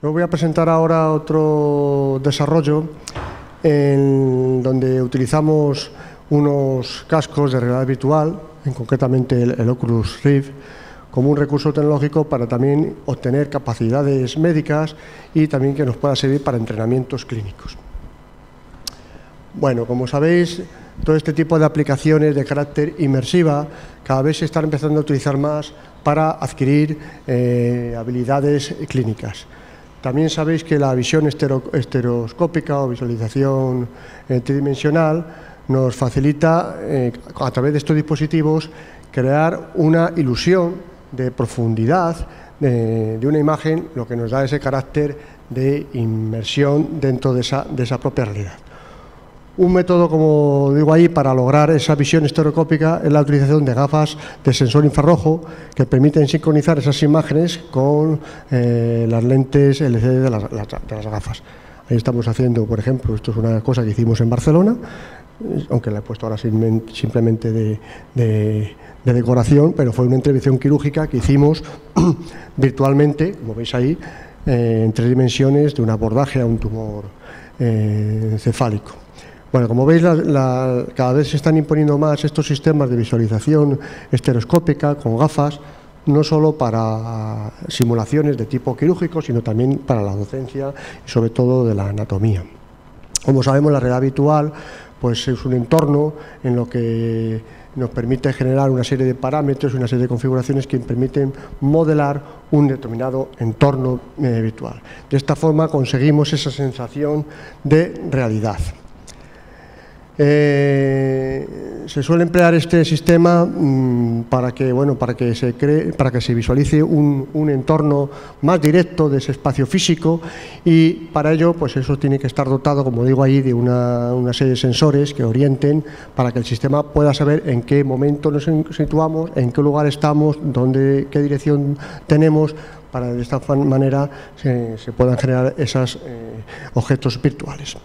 Voy a presentar ahora otro desarrollo en donde utilizamos unos cascos de realidad virtual, en concretamente el, el Oculus Rift, como un recurso tecnológico para también obtener capacidades médicas y también que nos pueda servir para entrenamientos clínicos. Bueno, como sabéis, todo este tipo de aplicaciones de carácter inmersiva cada vez se están empezando a utilizar más para adquirir eh, habilidades clínicas. También sabéis que la visión estereoscópica o visualización eh, tridimensional nos facilita, eh, a través de estos dispositivos, crear una ilusión de profundidad de, una imagen, lo que nos da ese carácter de inmersión dentro de esa propia realidad. Un método, como digo ahí, para lograr esa visión estereoscópica es la utilización de gafas de sensor infrarrojo que permiten sincronizar esas imágenes con eh, las lentes LCD de las, gafas. Ahí estamos haciendo, por ejemplo, esto es una cosa que hicimos en Barcelona, aunque la he puesto ahora simplemente de, decoración, pero fue una intervención quirúrgica que hicimos virtualmente, como veis ahí, eh, en tres dimensiones de un abordaje a un tumor eh, cefálico. Bueno, como veis, cada vez se están imponiendo más estos sistemas de visualización estereoscópica con gafas, no solo para simulaciones de tipo quirúrgico, sino también para la docencia y sobre todo de la anatomía. Como sabemos, la realidad habitual pues, es un entorno en lo que nos permite generar una serie de parámetros una serie de configuraciones que permiten modelar un determinado entorno eh, virtual. De esta forma conseguimos esa sensación de realidad. Eh, se suele emplear este sistema mm, para que bueno para que se cree para que se visualice un, entorno más directo de ese espacio físico y para ello pues eso tiene que estar dotado como digo ahí de una, serie de sensores que orienten para que el sistema pueda saber en qué momento nos situamos en qué lugar estamos dónde qué dirección tenemos para de esta manera se, puedan generar esos eh, objetos virtuales.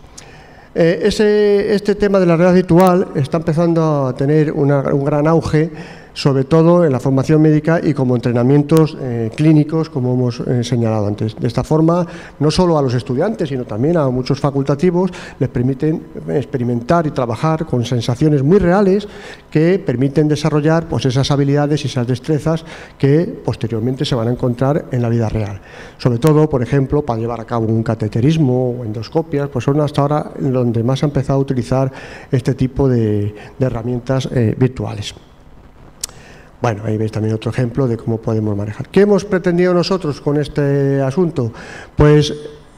Eh, este tema de la realidad virtual está empezando a tener un gran auge sobre todo en la formación médica y como entrenamientos eh, clínicos, como hemos eh, señalado antes. De esta forma, no solo a los estudiantes, sino también a muchos facultativos, les permiten experimentar y trabajar con sensaciones muy reales que permiten desarrollar pues, esas habilidades y esas destrezas que posteriormente se van a encontrar en la vida real. Sobre todo, por ejemplo, para llevar a cabo un cateterismo o endoscopias, pues son hasta ahora donde más ha empezado a utilizar este tipo de, herramientas eh, virtuales. Bueno, ahí veis también otro ejemplo de cómo podemos manejar. ¿Qué hemos pretendido nosotros con este asunto? Pues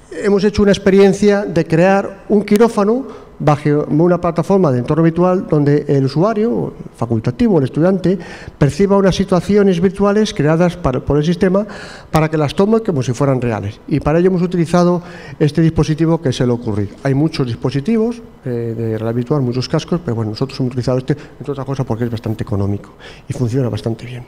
hemos hecho una experiencia de crear un quirófano bajo una plataforma de entorno virtual donde el usuario, facultativo, el estudiante, perciba unas situaciones virtuales creadas por el sistema para que las tome como si fueran reales. Y para ello hemos utilizado este dispositivo que se le ocurrió. Hay muchos dispositivos eh, de realidad virtual, muchos cascos, pero bueno, nosotros hemos utilizado este, entre otras cosas, porque es bastante económico y funciona bastante bien.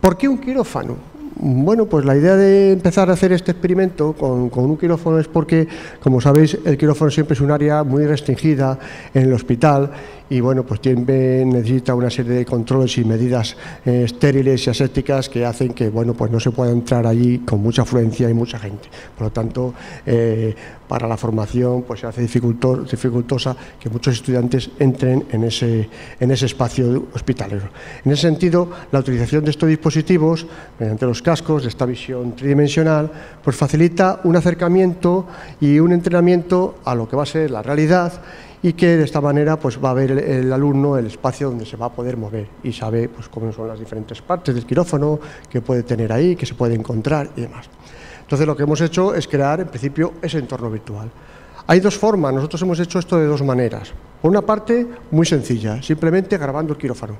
¿Por qué un quirófano? Bueno, pues la idea de empezar a hacer este experimento con, un quirófano es porque, como sabéis, el quirófano siempre es un área muy restringida en el hospital y bueno, pues necesita una serie de controles y medidas eh, estériles y asépticas que hacen que bueno, pues no se pueda entrar allí con mucha afluencia y mucha gente. Por lo tanto, eh, para la formación pues se hace dificultosa que muchos estudiantes entren en ese, en ese espacio hospitalero. En ese sentido, la utilización de estos dispositivos, mediante los cascos, de esta visión tridimensional, pues facilita un acercamiento y un entrenamiento a lo que va a ser la realidad y que de esta manera pues va a ver el, alumno el espacio donde se va a poder mover y sabe pues cómo son las diferentes partes del quirófano que puede tener ahí, que se puede encontrar y demás. Entonces lo que hemos hecho es crear en principio ese entorno virtual. Hay dos formas, nosotros hemos hecho esto de dos maneras. Por una parte, muy sencilla, simplemente grabando el quirófano.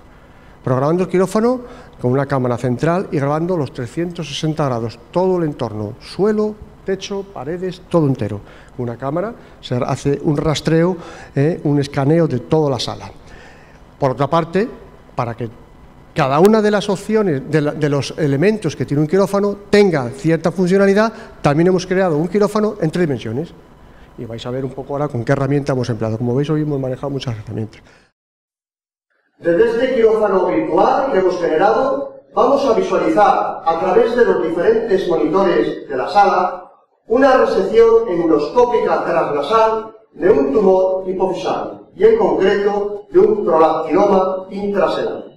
Pero grabando el quirófano con una cámara central y grabando los 360 grados, todo el entorno, suelo, techo, paredes, todo entero. Una cámara se hace un rastreo, eh, un escaneo de toda la sala. Por otra parte, para que cada una de las opciones, de, los elementos que tiene un quirófano tenga cierta funcionalidad, también hemos creado un quirófano en tres dimensiones. Y vais a ver un poco ahora con qué herramienta hemos empleado. Como veis, hoy hemos manejado muchas herramientas. Desde este quirófano virtual que hemos generado, vamos a visualizar a través de los diferentes monitores de la sala una resección endoscópica transnasal de un tumor hipofisal y en concreto de un prolactinoma intraseral.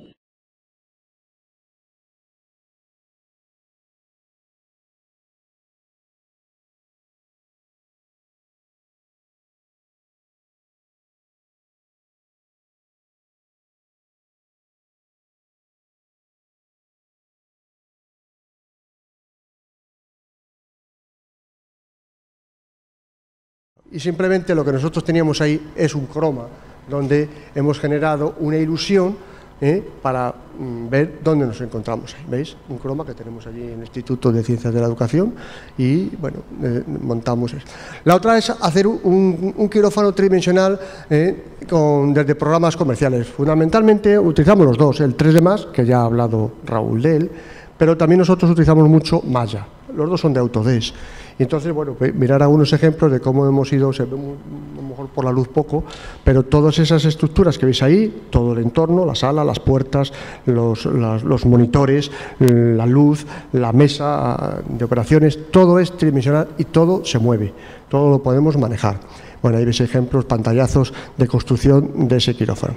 Y simplemente lo que nosotros teníamos ahí es un croma, donde hemos generado una ilusión ¿eh? para mm, ver dónde nos encontramos. ¿Veis? Un croma que tenemos allí en el Instituto de Ciencias de la Educación y, bueno, eh, montamos eso. La otra es hacer un, quirófano tridimensional ¿eh? con, desde programas comerciales. Fundamentalmente utilizamos los dos, el 3D+, que ya ha hablado Raúl de él, pero también nosotros utilizamos mucho Maya. Los dos son de Autodesk. Y entonces, bueno, pues mirar algunos ejemplos de cómo hemos ido, a lo mejor por la luz poco, pero todas esas estructuras que veis ahí, todo el entorno, la sala, las puertas, los, los monitores, la luz, la mesa de operaciones, todo es tridimensional y todo se mueve, todo lo podemos manejar. Bueno, ahí veis ejemplos, pantallazos de construcción de ese quirófano.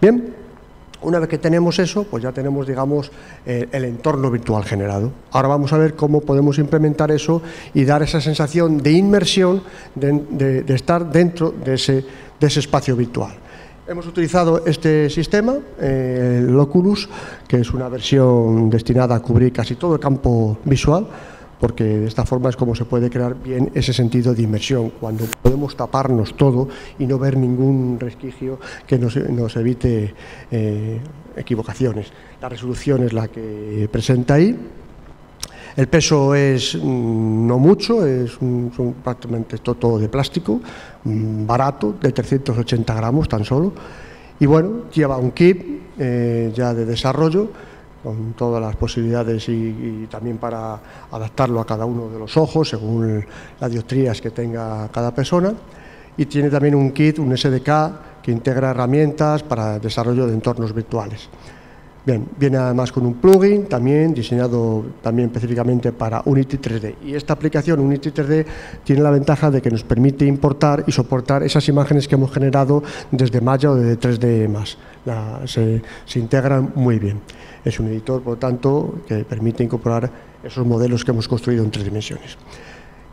Bien, una vez que tenemos eso, pues ya tenemos, digamos, eh, el entorno virtual generado. Ahora vamos a ver cómo podemos implementar eso y dar esa sensación de inmersión, de, estar dentro de ese, espacio virtual. Hemos utilizado este sistema, eh, el Oculus, que es una versión destinada a cubrir casi todo el campo visual, porque de esta forma es como se puede crear bien ese sentido de inmersión, cuando podemos taparnos todo y no ver ningún resquicio que nos, evite eh, equivocaciones. La resolución es la que presenta ahí. El peso es mm, no mucho, es son prácticamente todo de plástico, mm, barato, de 380 gramos tan solo. Y bueno, lleva un kit eh, ya de desarrollo con todas las posibilidades y, también para adaptarlo a cada uno de los ojos según las dioptrías que tenga cada persona. Y tiene también un kit, un SDK, que integra herramientas para desarrollo de entornos virtuales. Bien, viene además con un plugin también diseñado también específicamente para Unity 3D. Y esta aplicación Unity 3D tiene la ventaja de que nos permite importar y soportar esas imágenes que hemos generado desde Maya o desde 3D+. se, se integran muy bien. Es un editor, por lo tanto, que permite incorporar esos modelos que hemos construido en tres dimensiones.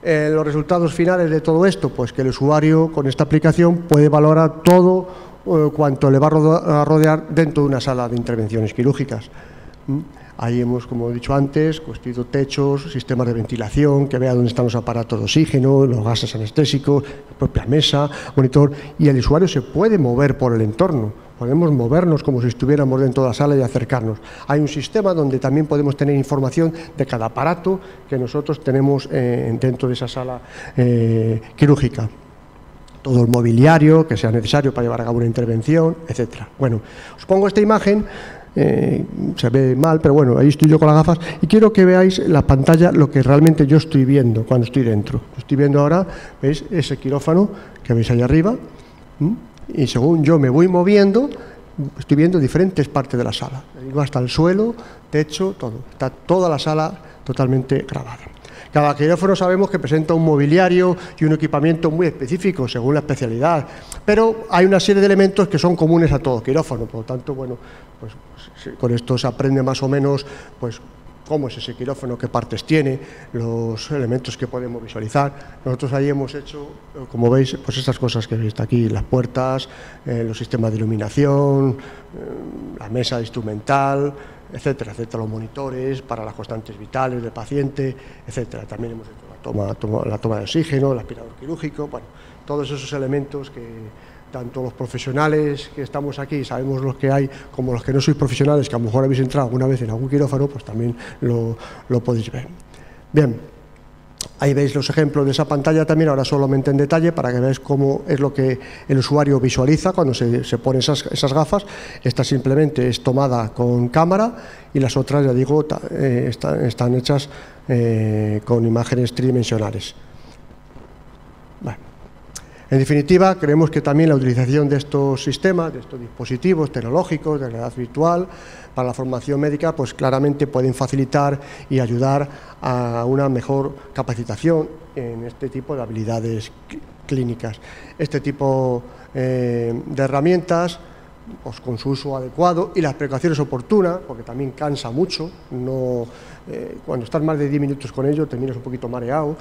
Eh, los resultados finales de todo esto, pues que el usuario con esta aplicación puede valorar todo eh, cuanto le va a rodear dentro de una sala de intervenciones quirúrgicas. ¿Mm? Ahí hemos, como he dicho antes, construido techos, sistemas de ventilación, que vea dónde están los aparatos de oxígeno, los gases anestésicos, propia mesa, monitor, y el usuario se puede mover por el entorno. Podemos movernos como si estuviéramos dentro de la sala y acercarnos. Hay un sistema donde también podemos tener información de cada aparato que nosotros tenemos eh, dentro de esa sala eh, quirúrgica todo el mobiliario que sea necesario para llevar a cabo una intervención, etcétera. Bueno, os pongo esta imagen eh, se ve mal, pero bueno, ahí estoy yo con las gafas y quiero que veáis la pantalla lo que realmente yo estoy viendo cuando estoy dentro. Estoy viendo ahora, ¿veis? Ese quirófano que veis ahí arriba y según yo me voy moviendo, estoy viendo diferentes partes de la sala. Digo hasta el suelo, techo, todo. Está toda la sala totalmente grabada. Cada quirófano sabemos que presenta un mobiliario y un equipamiento muy específico según la especialidad, pero hay una serie de elementos que son comunes a todo quirófano, por lo tanto, bueno, pues, con esto se aprende más o menos pues cómo es ese quirófano, qué partes tiene, los elementos que podemos visualizar. Nosotros ahí hemos hecho, como veis, pues estas cosas que veis aquí, las puertas, eh, los sistemas de iluminación, eh, la mesa instrumental, etcétera, etcétera, los monitores para las constantes vitales del paciente, etcétera. También hemos hecho la toma, la toma de oxígeno, el aspirador quirúrgico, bueno, todos esos elementos que tanto los profesionales que estamos aquí, sabemos los que hay, como los que no sois profesionales, que a lo mejor habéis entrado alguna vez en algún quirófano, pues también lo, lo podéis ver. Bien, Ahí veis los ejemplos de esa pantalla también, ahora solamente en detalle, para que veáis cómo es lo que el usuario visualiza cuando se, se pone esas, esas, gafas. Esta simplemente es tomada con cámara y las otras, ya digo, eh, están hechas eh, con imágenes tridimensionales. En definitiva, creemos que también la utilización de estos sistemas, de estos dispositivos tecnológicos de realidad virtual para la formación médica, pues claramente pueden facilitar y ayudar a una mejor capacitación en este tipo de habilidades clínicas. Este tipo eh, de herramientas pues, con su uso adecuado y las precauciones oportunas, porque también cansa mucho, no, eh, cuando estás más de 10 minutos con ello terminas un poquito mareado,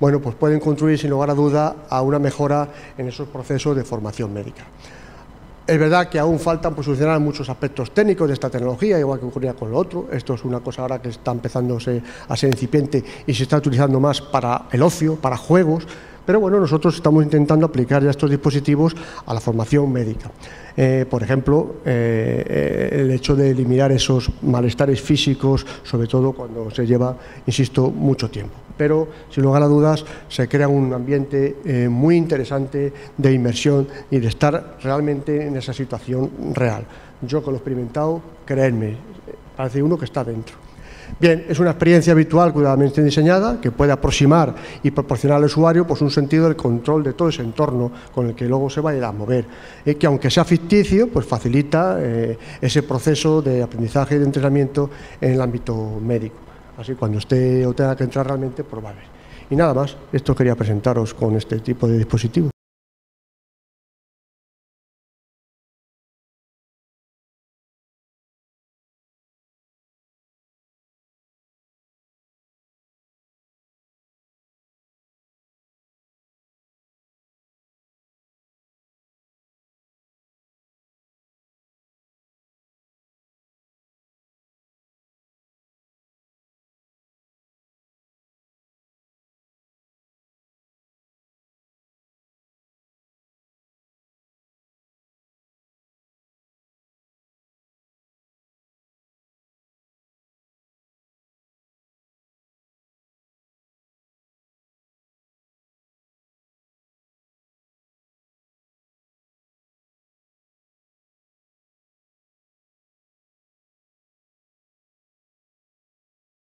bueno, pues pueden contribuir sin lugar a duda a una mejora en esos procesos de formación médica. Es verdad que aún faltan pues, solucionar muchos aspectos técnicos de esta tecnología, igual que ocurría con lo otro. Esto es una cosa ahora que está empezándose a ser incipiente y se está utilizando más para el ocio, para juegos, pero bueno, nosotros estamos intentando aplicar ya estos dispositivos a la formación médica. Eh, por ejemplo, eh, eh, el hecho de eliminar esos malestares físicos, sobre todo cuando se lleva, insisto, mucho tiempo. Pero, sin lugar a dudas, se crea un ambiente muy interesante de inmersión y de estar realmente en esa situación real. Yo que lo he experimentado, creedme, parece uno que está dentro. Bien, es una experiencia virtual cuidadosamente diseñada que puede aproximar y proporcionar al usuario pues, un sentido del control de todo ese entorno con el que luego se va a ir a mover. Y que aunque sea ficticio, pues facilita eh, ese proceso de aprendizaje y de entrenamiento en el ámbito médico. Así cuando esté o tenga que entrar realmente, probable. Y nada más, esto quería presentaros con este tipo de dispositivo.